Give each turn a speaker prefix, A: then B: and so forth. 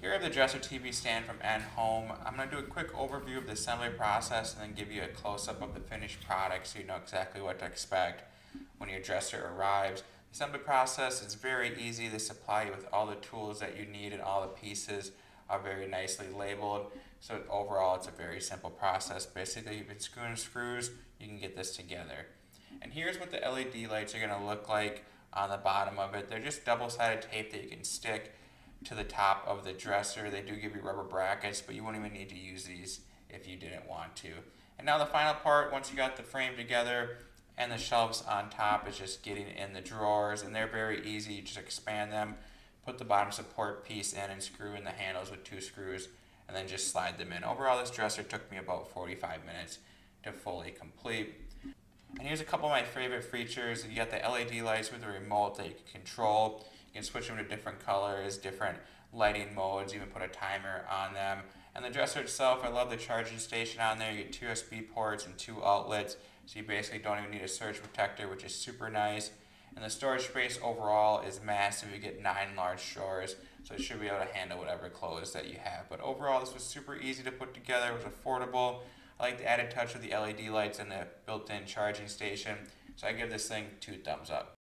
A: Here I have the dresser TV stand from N Home. I'm going to do a quick overview of the assembly process and then give you a close-up of the finished product so you know exactly what to expect when your dresser arrives. The assembly process is very easy. They supply you with all the tools that you need and all the pieces are very nicely labeled. So overall it's a very simple process. Basically you've been screwing screws, you can get this together. And here's what the LED lights are going to look like on the bottom of it. They're just double-sided tape that you can stick to the top of the dresser. They do give you rubber brackets, but you won't even need to use these if you didn't want to. And now the final part, once you got the frame together and the shelves on top, is just getting in the drawers, and they're very easy. You just expand them, put the bottom support piece in, and screw in the handles with two screws, and then just slide them in. Overall, this dresser took me about 45 minutes to fully complete. And here's a couple of my favorite features. You got the LED lights with a remote that you can control. You can switch them to different colors, different lighting modes, even put a timer on them. And the dresser itself, I love the charging station on there. You get two USB ports and two outlets, so you basically don't even need a surge protector, which is super nice. And the storage space overall is massive. You get nine large drawers, so it should be able to handle whatever clothes that you have. But overall, this was super easy to put together. It was affordable. I like the added touch of the LED lights and the built-in charging station. So I give this thing two thumbs up.